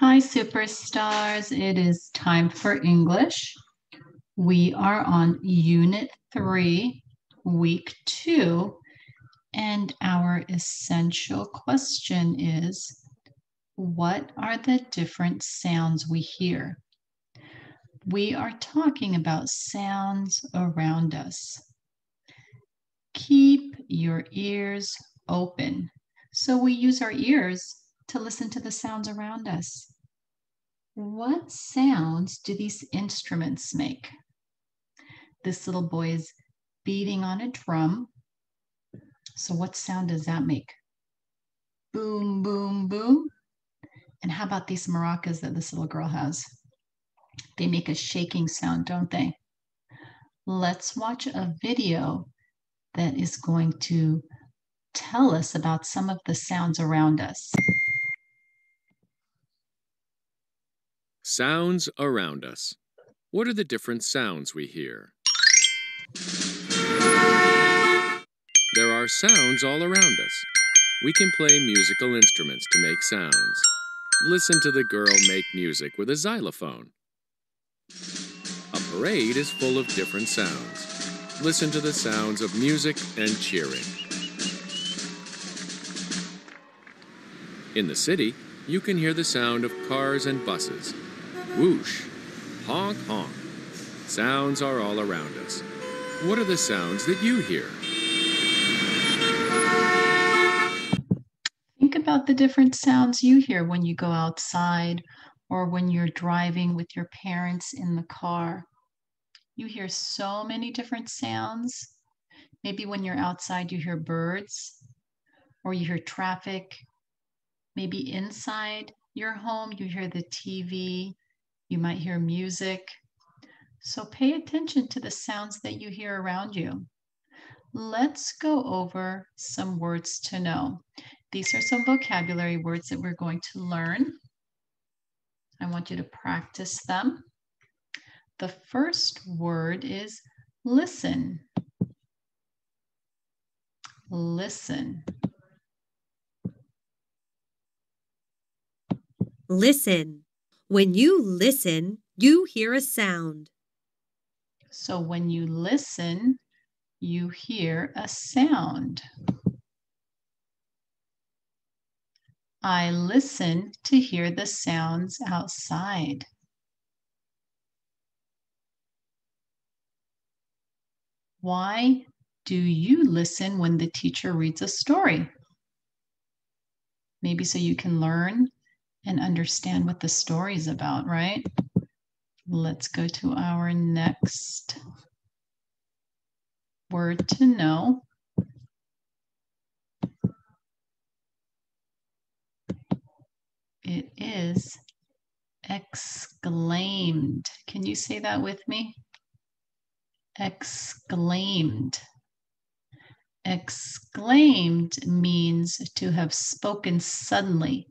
Hi, superstars. It is time for English. We are on Unit 3, Week 2, and our essential question is What are the different sounds we hear? We are talking about sounds around us. Keep your ears open. So we use our ears to listen to the sounds around us. What sounds do these instruments make? This little boy is beating on a drum. So, what sound does that make? Boom, boom, boom. And how about these maracas that this little girl has? They make a shaking sound, don't they? Let's watch a video that is going to tell us about some of the sounds around us. Sounds around us. What are the different sounds we hear? There are sounds all around us. We can play musical instruments to make sounds. Listen to the girl make music with a xylophone. A parade is full of different sounds. Listen to the sounds of music and cheering. In the city, you can hear the sound of cars and buses. Whoosh, honk, honk. Sounds are all around us. What are the sounds that you hear? Think about the different sounds you hear when you go outside or when you're driving with your parents in the car. You hear so many different sounds. Maybe when you're outside, you hear birds or you hear traffic Maybe inside your home, you hear the TV, you might hear music. So pay attention to the sounds that you hear around you. Let's go over some words to know. These are some vocabulary words that we're going to learn. I want you to practice them. The first word is listen. Listen. Listen. When you listen, you hear a sound. So when you listen, you hear a sound. I listen to hear the sounds outside. Why do you listen when the teacher reads a story? Maybe so you can learn and understand what the story is about, right? Let's go to our next word to know. It is exclaimed. Can you say that with me? Exclaimed. Exclaimed means to have spoken suddenly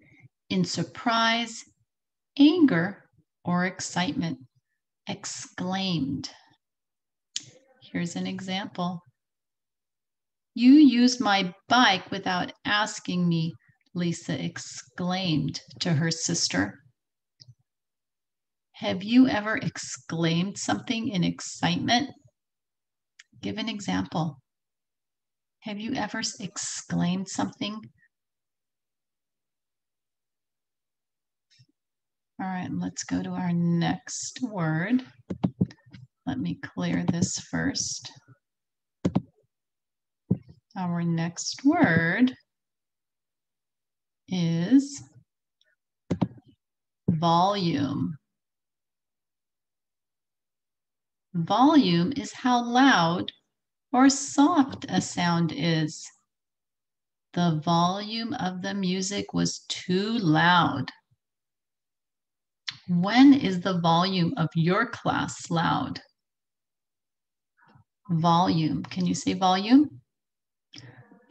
in surprise, anger, or excitement, exclaimed. Here's an example. You used my bike without asking me, Lisa exclaimed to her sister. Have you ever exclaimed something in excitement? Give an example. Have you ever exclaimed something All right, let's go to our next word. Let me clear this first. Our next word is volume. Volume is how loud or soft a sound is. The volume of the music was too loud. When is the volume of your class loud? Volume. Can you say volume?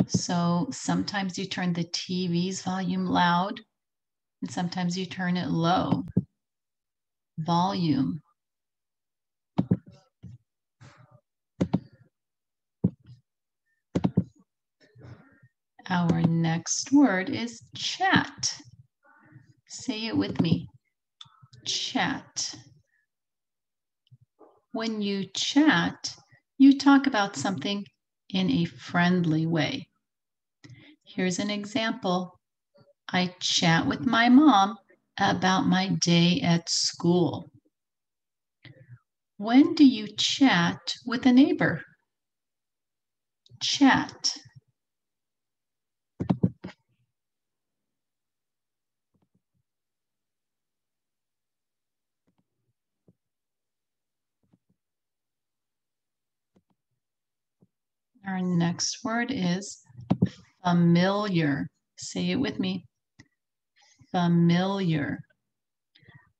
So sometimes you turn the TV's volume loud and sometimes you turn it low. Volume. Our next word is chat. Say it with me. Chat. When you chat, you talk about something in a friendly way. Here's an example. I chat with my mom about my day at school. When do you chat with a neighbor? Chat. Our next word is familiar. Say it with me. Familiar.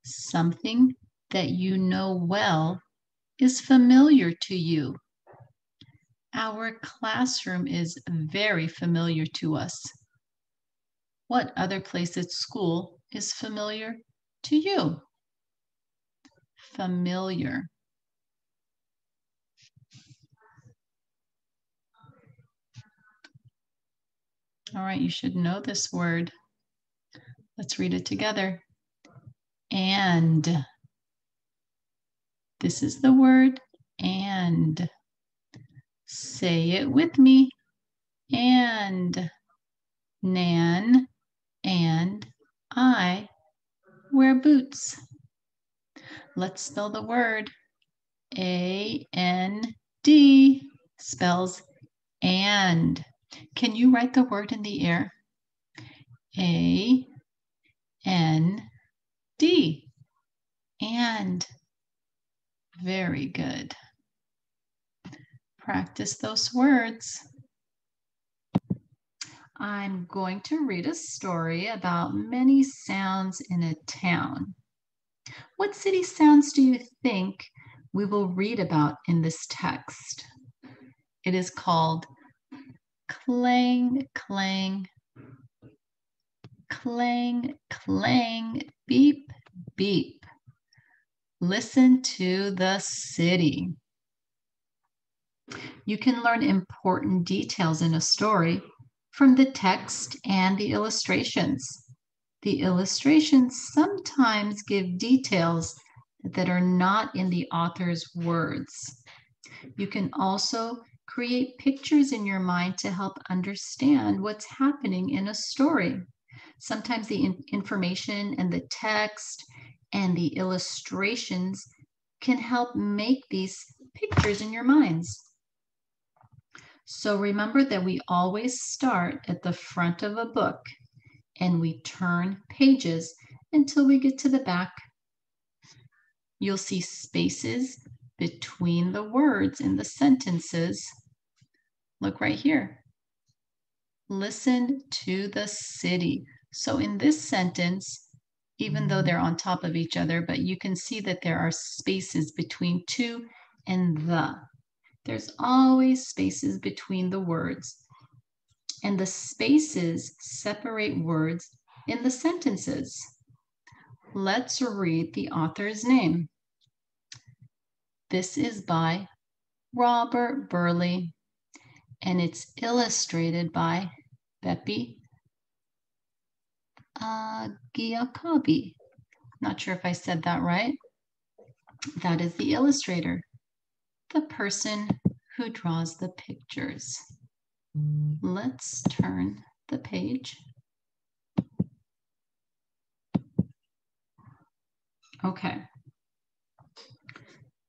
Something that you know well is familiar to you. Our classroom is very familiar to us. What other place at school is familiar to you? Familiar. All right, you should know this word. Let's read it together. And. This is the word and. Say it with me. And. Nan and I wear boots. Let's spell the word. A N D spells and. Can you write the word in the air? A N D. And. Very good. Practice those words. I'm going to read a story about many sounds in a town. What city sounds do you think we will read about in this text? It is called clang, clang, clang, clang, beep, beep. Listen to the city. You can learn important details in a story from the text and the illustrations. The illustrations sometimes give details that are not in the author's words. You can also create pictures in your mind to help understand what's happening in a story. Sometimes the in information and the text and the illustrations can help make these pictures in your minds. So remember that we always start at the front of a book and we turn pages until we get to the back. You'll see spaces between the words in the sentences. Look right here. Listen to the city. So in this sentence, even though they're on top of each other, but you can see that there are spaces between to and the. There's always spaces between the words. And the spaces separate words in the sentences. Let's read the author's name. This is by Robert Burleigh, and it's illustrated by Beppe uh, Giacobbe. Not sure if I said that right. That is the illustrator, the person who draws the pictures. Let's turn the page. Okay.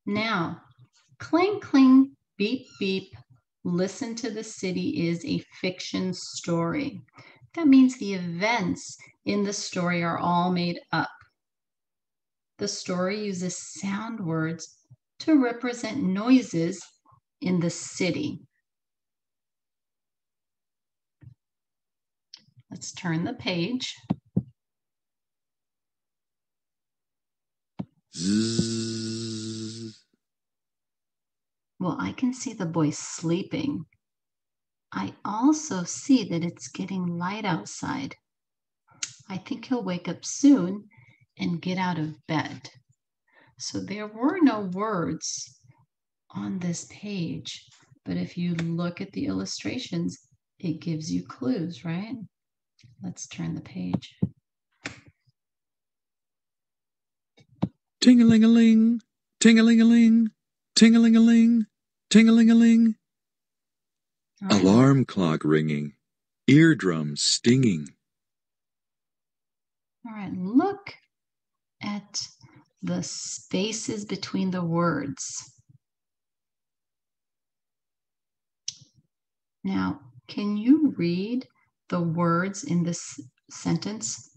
Now, cling, cling, beep, beep, listen to the city is a fiction story. That means the events in the story are all made up. The story uses sound words to represent noises in the city. Let's turn the page. Well, I can see the boy sleeping. I also see that it's getting light outside. I think he'll wake up soon and get out of bed. So there were no words on this page, but if you look at the illustrations, it gives you clues, right? Let's turn the page. Ting-a-ling-a-ling, ting-a-ling-a-ling, ting-a-ling-a-ling, ting-a-ling-a-ling. All right. Alarm clock ringing, eardrums stinging. All right, look at the spaces between the words. Now, can you read the words in this sentence?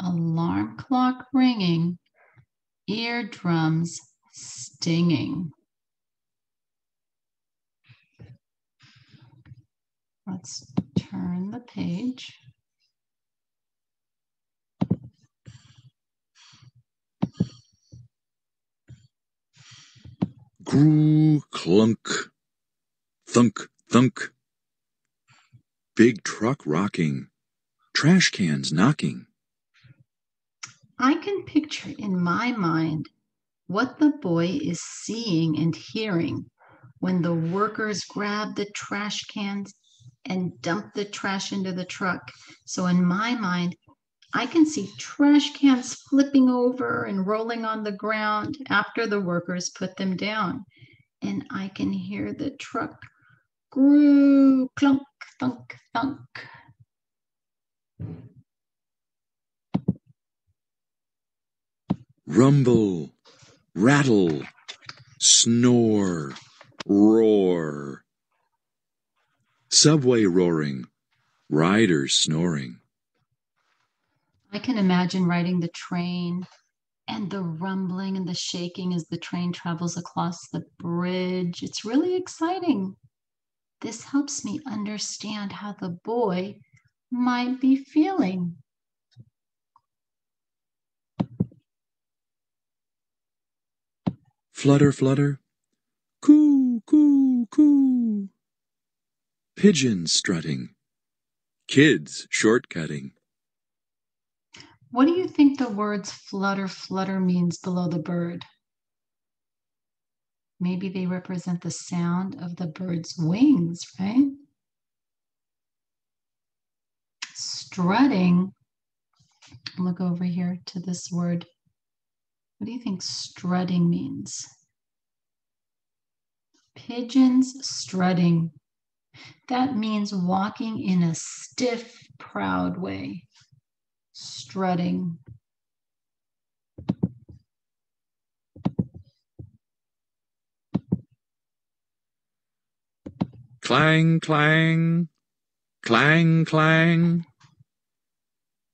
Alarm clock ringing, eardrums stinging. Let's turn the page. Groo, clunk, thunk, thunk. Big truck rocking, trash cans knocking. I can picture in my mind what the boy is seeing and hearing when the workers grab the trash cans and dump the trash into the truck. So, in my mind, I can see trash cans flipping over and rolling on the ground after the workers put them down. And I can hear the truck groo, clunk, thunk, thunk. Rumble, rattle, snore, roar. Subway roaring, riders snoring. I can imagine riding the train and the rumbling and the shaking as the train travels across the bridge. It's really exciting. This helps me understand how the boy might be feeling. Flutter, flutter, coo, coo, coo. Pigeons strutting, kids shortcutting. What do you think the words flutter, flutter means below the bird? Maybe they represent the sound of the bird's wings, right? Strutting. Look over here to this word. What do you think strutting means? Pigeons strutting. That means walking in a stiff, proud way. Strutting. Clang, clang, clang, clang.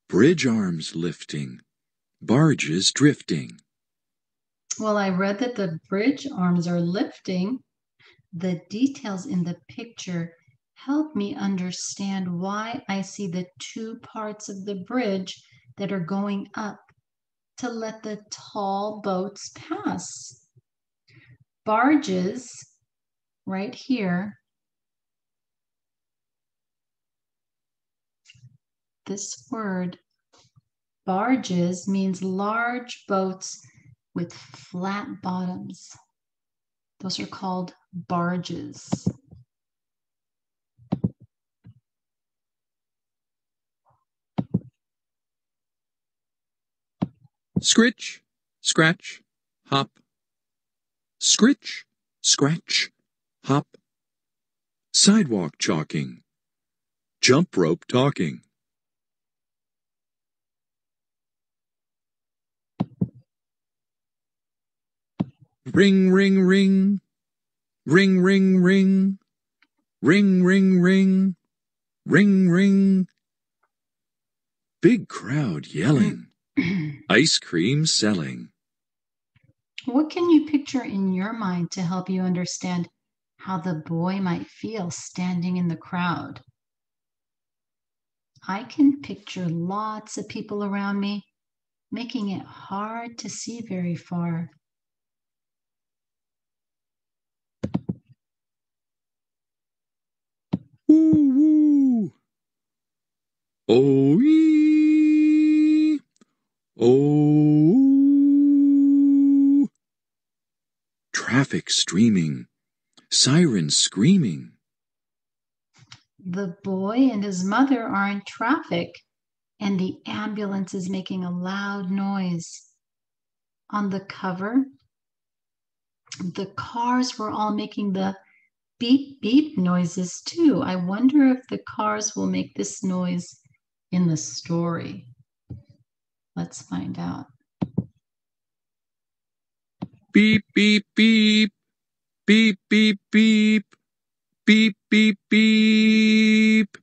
Bridge arms lifting, barges drifting. Well, I read that the bridge arms are lifting. The details in the picture help me understand why I see the two parts of the bridge that are going up to let the tall boats pass. Barges, right here, this word, barges, means large boats with flat bottoms. Those are called barges. Scritch, scratch, hop. Scritch, scratch, hop. Sidewalk chalking. Jump rope talking. Ring, ring, ring. Ring, ring, ring. Ring, ring, ring. Ring, ring. Big crowd yelling. Ice cream selling. What can you picture in your mind to help you understand how the boy might feel standing in the crowd? I can picture lots of people around me, making it hard to see very far. Oh. Oh. Traffic streaming. Sirens screaming. The boy and his mother are in traffic. and the ambulance is making a loud noise. On the cover, the cars were all making the beep beep noises too. I wonder if the cars will make this noise in the story. Let's find out. Beep, beep, beep. Beep, beep, beep. Beep, beep, beep.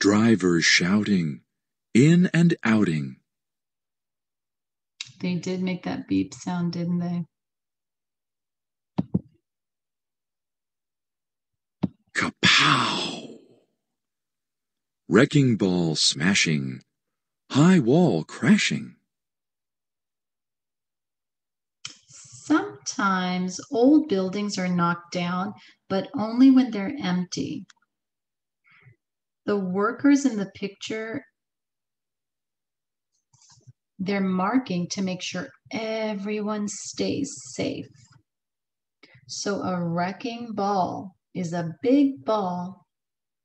Drivers shouting, in and outing. They did make that beep sound, didn't they? Wrecking ball smashing, high wall crashing. Sometimes old buildings are knocked down, but only when they're empty. The workers in the picture, they're marking to make sure everyone stays safe. So a wrecking ball is a big ball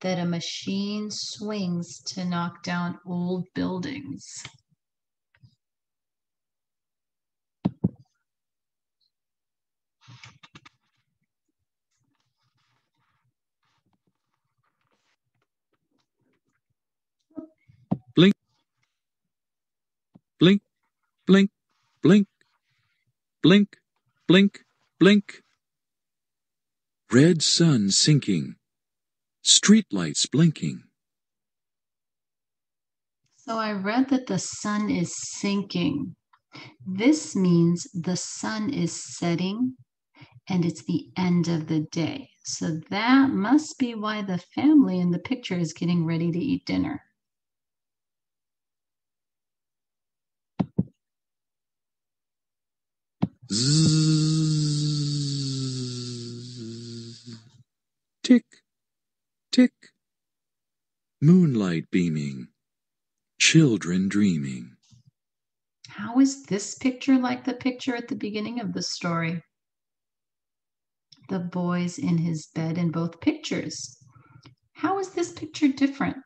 that a machine swings to knock down old buildings. Blink, blink, blink, blink, blink, blink, blink. Red sun sinking, street lights blinking. So I read that the sun is sinking. This means the sun is setting and it's the end of the day. So that must be why the family in the picture is getting ready to eat dinner. Zzz. Tick, tick. Moonlight beaming, children dreaming. How is this picture like the picture at the beginning of the story? The boys in his bed in both pictures. How is this picture different?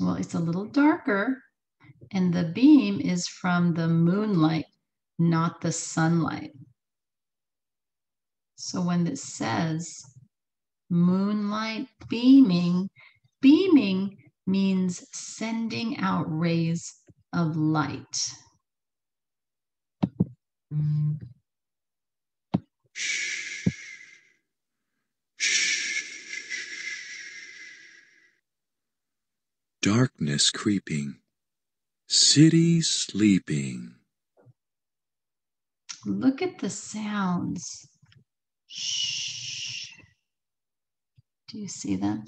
Well, it's a little darker, and the beam is from the moonlight, not the sunlight. So when it says moonlight beaming, beaming means sending out rays of light. Darkness creeping, city sleeping. Look at the sounds. Shh. Do you see them?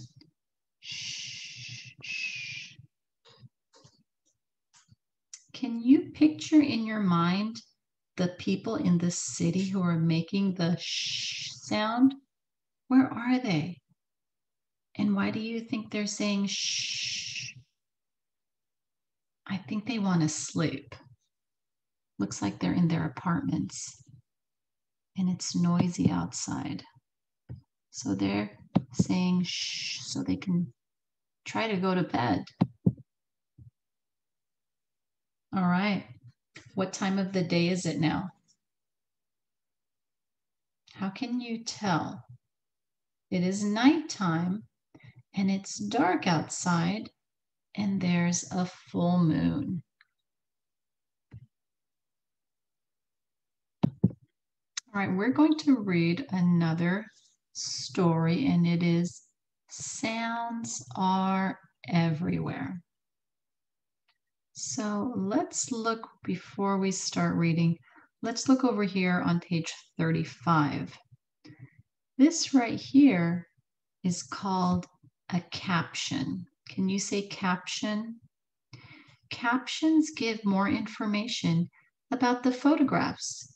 Shh. Can you picture in your mind the people in the city who are making the shh sound? Where are they? And why do you think they're saying shh? I think they want to sleep. Looks like they're in their apartments and it's noisy outside. So they're saying shh so they can try to go to bed. All right. What time of the day is it now? How can you tell? It is nighttime and it's dark outside and there's a full moon. All right, we're going to read another story, and it is Sounds Are Everywhere. So let's look before we start reading. Let's look over here on page 35. This right here is called a caption. Can you say caption? Captions give more information about the photographs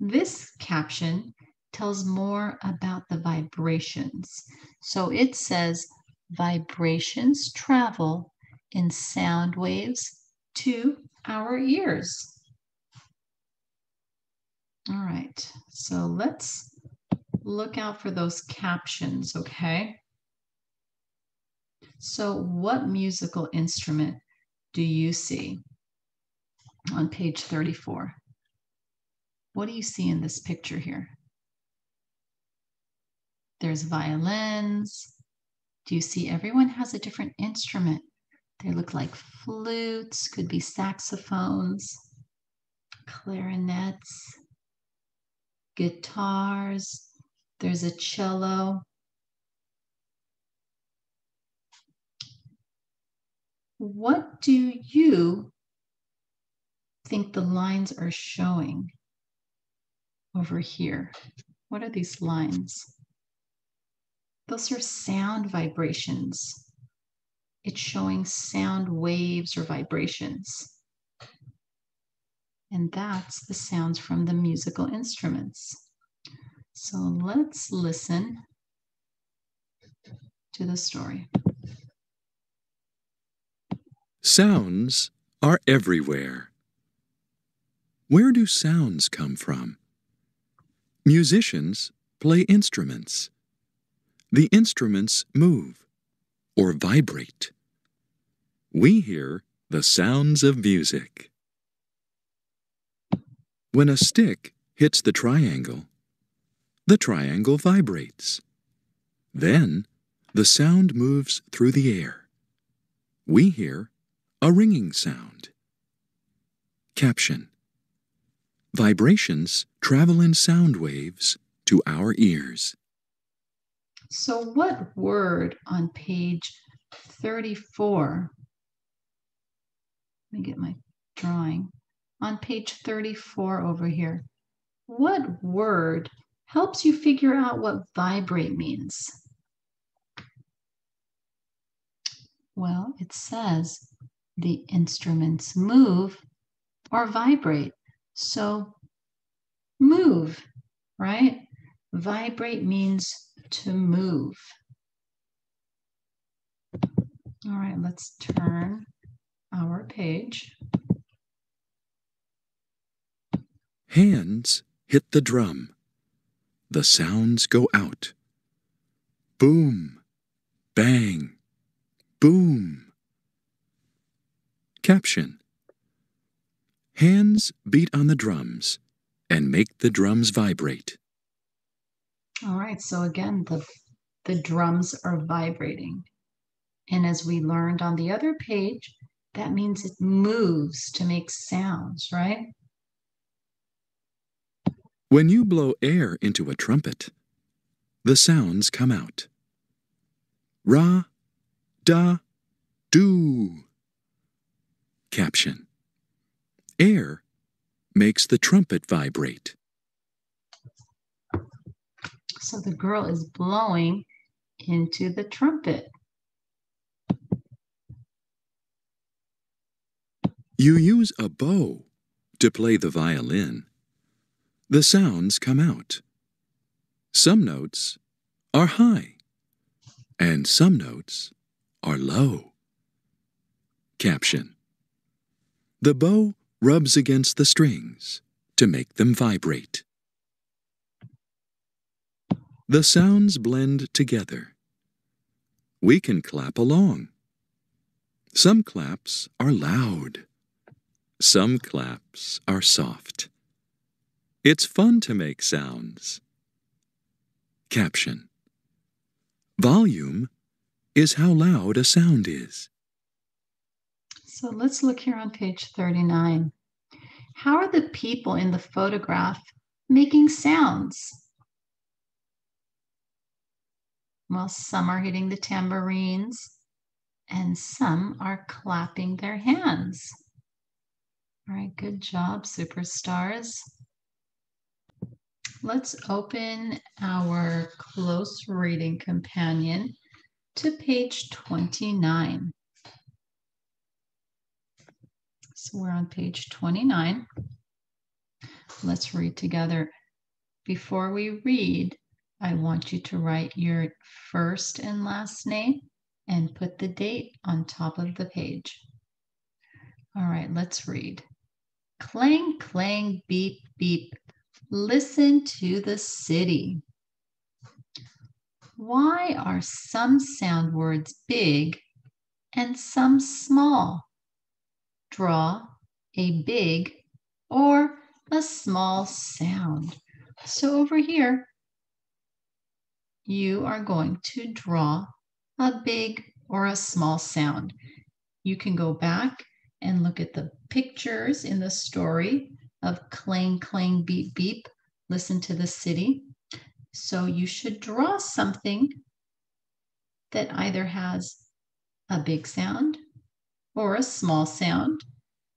this caption tells more about the vibrations. So it says vibrations travel in sound waves to our ears. All right, so let's look out for those captions, okay? So, what musical instrument do you see on page 34? What do you see in this picture here? There's violins. Do you see everyone has a different instrument? They look like flutes, could be saxophones, clarinets, guitars. There's a cello. What do you think the lines are showing over here? What are these lines? Those are sound vibrations. It's showing sound waves or vibrations. And that's the sounds from the musical instruments. So let's listen to the story. Sounds are everywhere. Where do sounds come from? Musicians play instruments. The instruments move or vibrate. We hear the sounds of music. When a stick hits the triangle, the triangle vibrates. Then the sound moves through the air. We hear a ringing sound. Caption Vibrations travel in sound waves to our ears. So, what word on page 34? Let me get my drawing. On page 34 over here, what word helps you figure out what vibrate means? Well, it says the instruments move or vibrate. So move, right? Vibrate means to move. All right, let's turn our page. Hands hit the drum. The sounds go out. Boom, bang, boom. Caption Hands beat on the drums and make the drums vibrate. All right, so again, the, the drums are vibrating. And as we learned on the other page, that means it moves to make sounds, right? When you blow air into a trumpet, the sounds come out. Ra, da, do. Caption Air makes the trumpet vibrate. So the girl is blowing into the trumpet. You use a bow to play the violin. The sounds come out. Some notes are high, and some notes are low. Caption The bow rubs against the strings to make them vibrate. The sounds blend together. We can clap along. Some claps are loud. Some claps are soft. It's fun to make sounds. Caption Volume is how loud a sound is. So let's look here on page 39. How are the people in the photograph making sounds? Well, some are hitting the tambourines and some are clapping their hands. All right, good job, superstars. Let's open our close reading companion to page 29. So we're on page 29. Let's read together. Before we read, I want you to write your first and last name and put the date on top of the page. All right, let's read. Clang, clang, beep, beep. Listen to the city. Why are some sound words big and some small. Draw a big or a small sound. So over here, you are going to draw a big or a small sound. You can go back and look at the pictures in the story of clang, clang, beep, beep. Listen to the city. So you should draw something that either has a big sound or a small sound.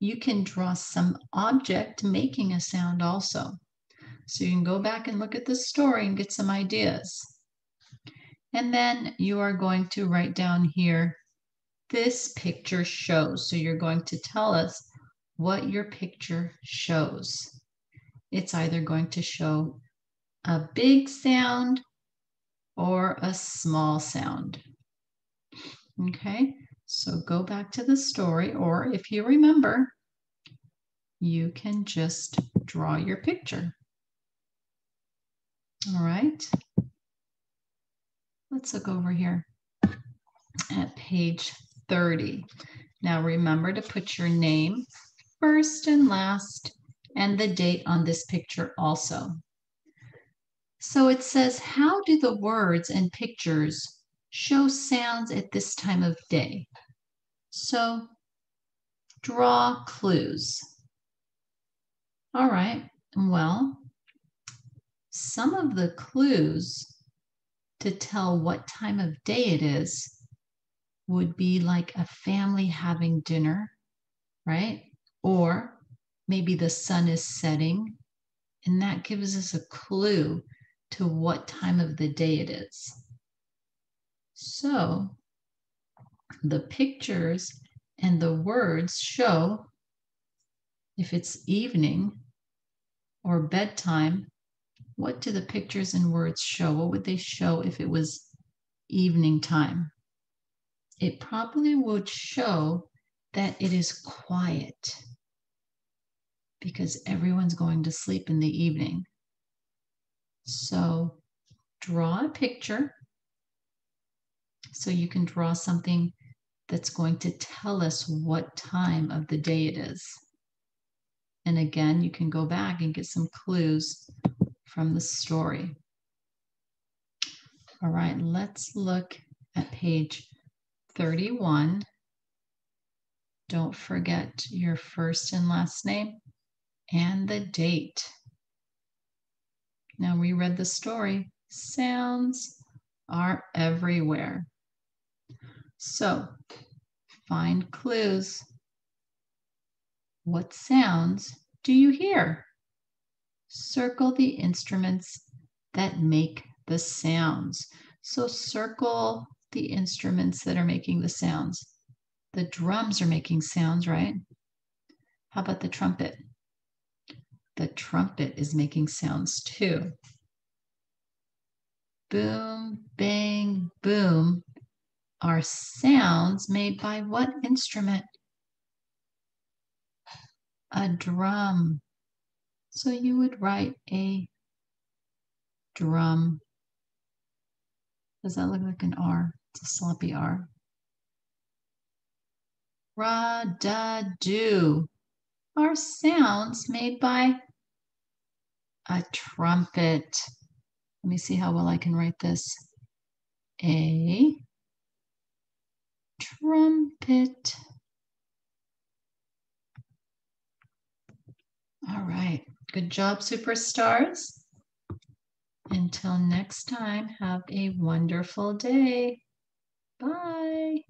You can draw some object making a sound also. So you can go back and look at the story and get some ideas. And then you are going to write down here, this picture shows. So you're going to tell us what your picture shows. It's either going to show a big sound or a small sound. Okay, so go back to the story, or if you remember, you can just draw your picture. All right, let's look over here at page 30. Now remember to put your name first and last and the date on this picture also. So it says, how do the words and pictures show sounds at this time of day. So draw clues. All right, well, some of the clues to tell what time of day it is would be like a family having dinner, right? Or maybe the sun is setting, and that gives us a clue to what time of the day it is. So the pictures and the words show if it's evening or bedtime, what do the pictures and words show? What would they show if it was evening time? It probably would show that it is quiet because everyone's going to sleep in the evening. So draw a picture so you can draw something that's going to tell us what time of the day it is. And again, you can go back and get some clues from the story. All right, let's look at page 31. Don't forget your first and last name and the date. Now we read the story. Sounds are everywhere. So find clues. What sounds do you hear? Circle the instruments that make the sounds. So circle the instruments that are making the sounds. The drums are making sounds, right? How about the trumpet? The trumpet is making sounds too. Boom, bang, boom are sounds made by what instrument? A drum. So you would write a drum. Does that look like an R? It's a sloppy R. Ra, da, do are sounds made by a trumpet. Let me see how well I can write this. A trumpet. All right. Good job, superstars. Until next time, have a wonderful day. Bye.